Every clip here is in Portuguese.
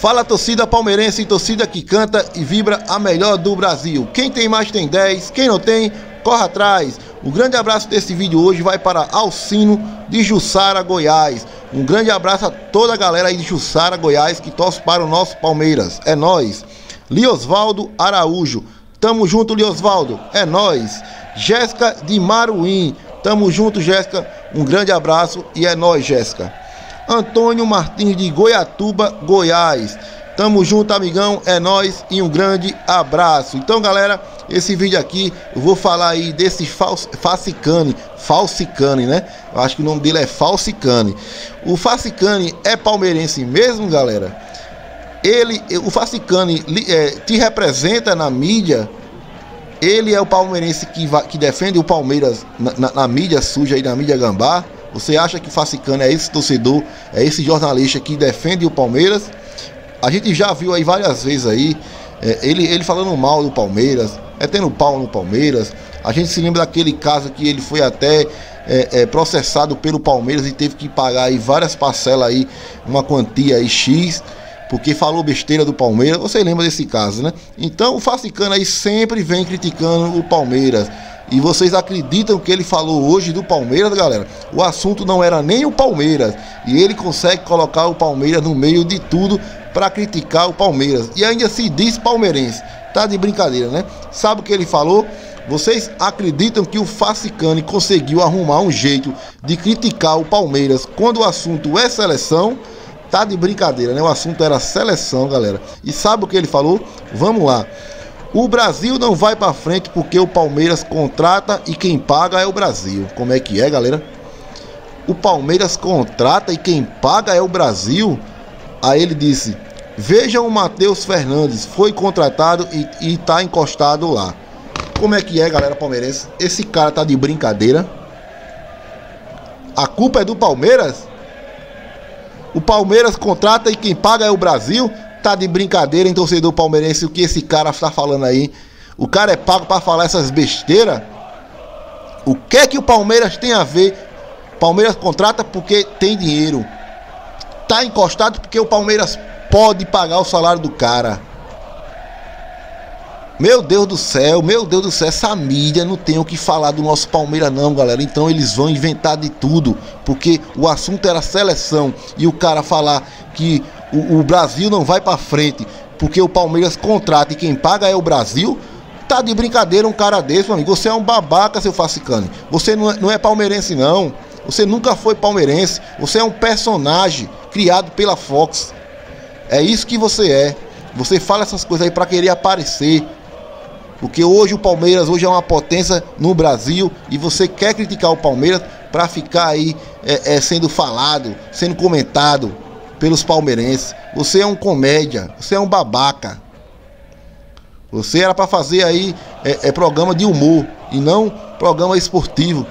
Fala torcida palmeirense, torcida que canta e vibra a melhor do Brasil. Quem tem mais tem 10, quem não tem, corre atrás. O grande abraço desse vídeo hoje vai para Alcino de Jussara, Goiás. Um grande abraço a toda a galera aí de Jussara, Goiás, que torce para o nosso Palmeiras. É nós. Liosvaldo Araújo. Tamo junto, Liosvaldo. É nós. Jéssica de Maruim. Tamo junto, Jéssica. Um grande abraço e é nós, Jéssica. Antônio Martins de Goiatuba, Goiás. Tamo junto, amigão, é nós e um grande abraço. Então, galera, esse vídeo aqui eu vou falar aí desse Facicane, Falsicane, né? Eu acho que o nome dele é Falsicane. O Facicane é palmeirense mesmo, galera? Ele, o Facicane é, te representa na mídia ele é o palmeirense que, que defende o Palmeiras na, na, na mídia suja e na mídia gambá. Você acha que Facicano é esse torcedor, é esse jornalista que defende o Palmeiras? A gente já viu aí várias vezes aí, é, ele, ele falando mal do Palmeiras, é tendo pau no Palmeiras. A gente se lembra daquele caso que ele foi até é, é, processado pelo Palmeiras e teve que pagar aí várias parcelas aí, uma quantia aí X, porque falou besteira do Palmeiras. Você lembra desse caso, né? Então o Facicano aí sempre vem criticando o Palmeiras. E vocês acreditam que ele falou hoje do Palmeiras, galera? O assunto não era nem o Palmeiras. E ele consegue colocar o Palmeiras no meio de tudo para criticar o Palmeiras. E ainda se diz palmeirense. Tá de brincadeira, né? Sabe o que ele falou? Vocês acreditam que o Facicane conseguiu arrumar um jeito de criticar o Palmeiras quando o assunto é seleção? Tá de brincadeira, né? O assunto era seleção, galera. E sabe o que ele falou? Vamos lá. O Brasil não vai para frente porque o Palmeiras contrata e quem paga é o Brasil. Como é que é, galera? O Palmeiras contrata e quem paga é o Brasil. Aí ele disse: Vejam o Matheus Fernandes, foi contratado e, e tá encostado lá. Como é que é, galera palmeirense? Esse cara tá de brincadeira. A culpa é do Palmeiras? O Palmeiras contrata e quem paga é o Brasil? Tá de brincadeira, hein, torcedor palmeirense, o que esse cara está falando aí? O cara é pago para falar essas besteiras? O que é que o Palmeiras tem a ver? Palmeiras contrata porque tem dinheiro. Tá encostado porque o Palmeiras pode pagar o salário do cara. Meu Deus do céu, meu Deus do céu, essa mídia não tem o que falar do nosso Palmeiras não, galera. Então eles vão inventar de tudo, porque o assunto era seleção e o cara falar que o, o Brasil não vai para frente porque o Palmeiras contrata e quem paga é o Brasil. Tá de brincadeira um cara desse, meu amigo. Você é um babaca, seu Facicane. Você não é, não é palmeirense, não. Você nunca foi palmeirense. Você é um personagem criado pela Fox. É isso que você é. Você fala essas coisas aí para querer aparecer. Porque hoje o Palmeiras hoje é uma potência no Brasil e você quer criticar o Palmeiras para ficar aí é, é, sendo falado, sendo comentado pelos palmeirenses. Você é um comédia, você é um babaca. Você era para fazer aí é, é, programa de humor e não programa esportivo.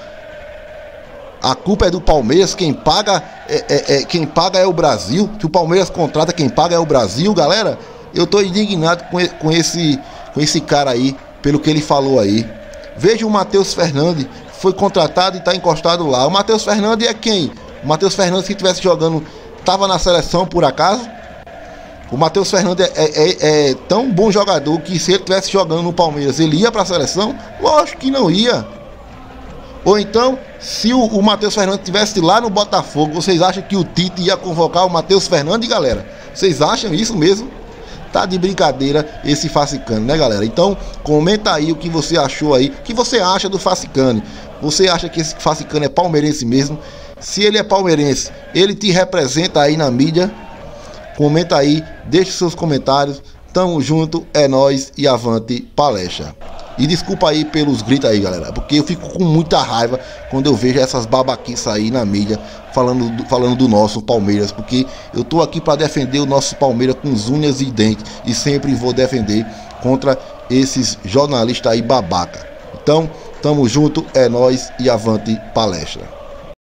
A culpa é do Palmeiras, quem paga é, é, é, quem paga é o Brasil. Se o Palmeiras contrata, quem paga é o Brasil, galera. Eu tô indignado com, com esse com esse cara aí, pelo que ele falou aí. Veja o Matheus Fernandes, foi contratado e está encostado lá. O Matheus Fernandes é quem? O Matheus Fernandes, se estivesse jogando, estava na seleção por acaso? O Matheus Fernandes é, é, é, é, tão bom jogador que se ele estivesse jogando no Palmeiras, ele ia para a seleção? Lógico que não ia. Ou então, se o, o Matheus Fernandes estivesse lá no Botafogo, vocês acham que o Tite ia convocar o Matheus Fernandes, galera? Vocês acham isso mesmo? Tá de brincadeira esse Facicane, né, galera? Então, comenta aí o que você achou aí. O que você acha do Facicane? Você acha que esse Facicane é palmeirense mesmo? Se ele é palmeirense, ele te representa aí na mídia? Comenta aí, deixe seus comentários. Tamo junto, é nós e avante palestra. E desculpa aí pelos gritos aí, galera, porque eu fico com muita raiva quando eu vejo essas babaquices aí na mídia falando do, falando do nosso Palmeiras, porque eu tô aqui para defender o nosso Palmeiras com as unhas e dentes e sempre vou defender contra esses jornalistas aí babaca. Então, tamo junto, é nós e avante palestra.